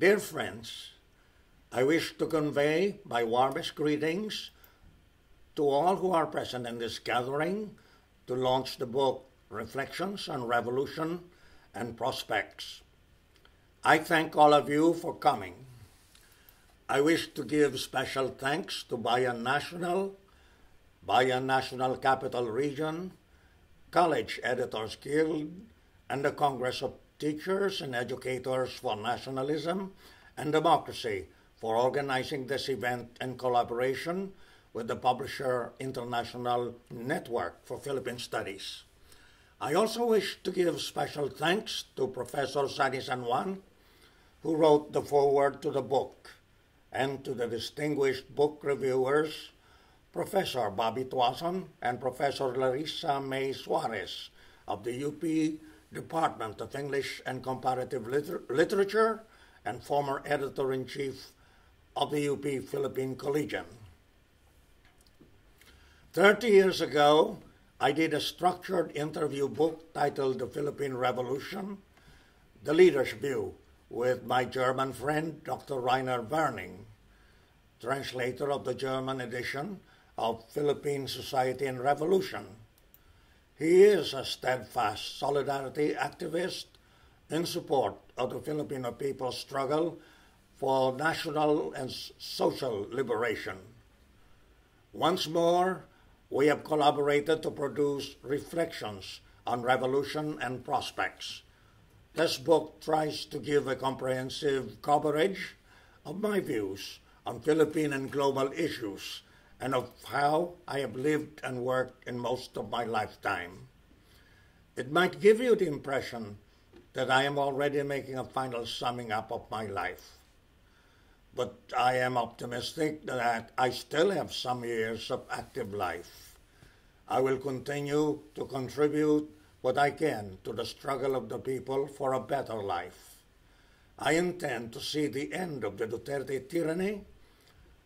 Dear friends, I wish to convey my warmest greetings to all who are present in this gathering to launch the book Reflections on Revolution and Prospects. I thank all of you for coming. I wish to give special thanks to Bayan National, Bayan National Capital Region, College Editors Guild, and the Congress of Teachers and Educators for Nationalism and Democracy for organizing this event in collaboration with the Publisher International Network for Philippine Studies. I also wish to give special thanks to Professor Sani San Juan, who wrote the foreword to the book, and to the distinguished book reviewers, Professor Bobby Tuazon and Professor Larissa May Suarez of the UP Department of English and Comparative Liter- Literature and former editor in chief of the UP Philippine Collegian. Thirty years ago, I did a structured interview book titled The Philippine Revolution The Leader's View with my German friend, Dr. Rainer Werning, translator of the German edition of Philippine Society and Revolution. He is a steadfast solidarity activist in support of the Filipino people's struggle for national and social liberation. Once more, we have collaborated to produce reflections on revolution and prospects. This book tries to give a comprehensive coverage of my views on Philippine and global issues and of how I have lived and worked in most of my lifetime. It might give you the impression that I am already making a final summing up of my life. But I am optimistic that I still have some years of active life. I will continue to contribute what I can to the struggle of the people for a better life. I intend to see the end of the Duterte tyranny,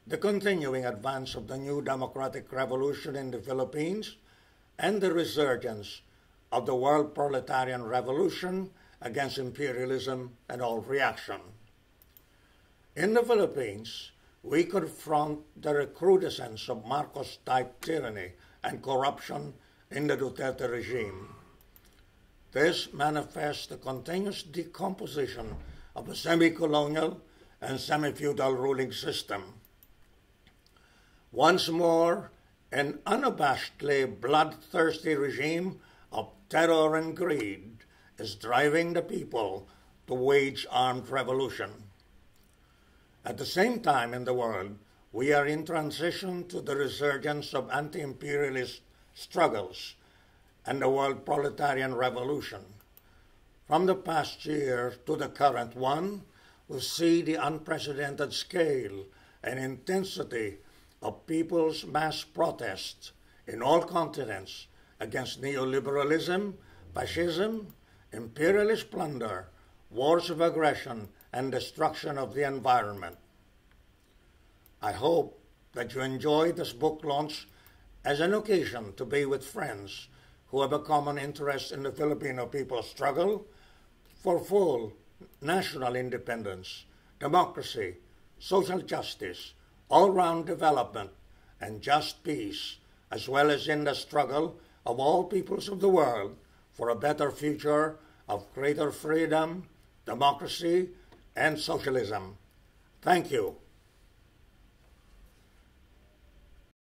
the continuing advance of the new democratic revolution in the Philippines, and the resurgence of the world proletarian revolution against imperialism and all reaction. In the Philippines, we confront the recrudescence of Marcos type tyranny and corruption in the Duterte regime. This manifests the continuous decomposition of the semi colonial and semi feudal ruling system. Once more, an unabashedly bloodthirsty regime of terror and greed is driving the people to wage armed revolution. At the same time in the world, we are in transition to the resurgence of anti imperialist struggles and the world proletarian revolution. From the past year to the current one, we see the unprecedented scale and intensity of people's mass protests in all continents against neoliberalism, fascism, imperialist plunder, wars of aggression, and destruction of the environment. I hope that you enjoy this book launch as an occasion to be with friends who have a common interest in the Filipino people's struggle for full national independence, democracy, social justice, all round development, and just peace, as well as in the struggle of all peoples of the world for a better future of greater freedom, democracy, and socialism. Thank you.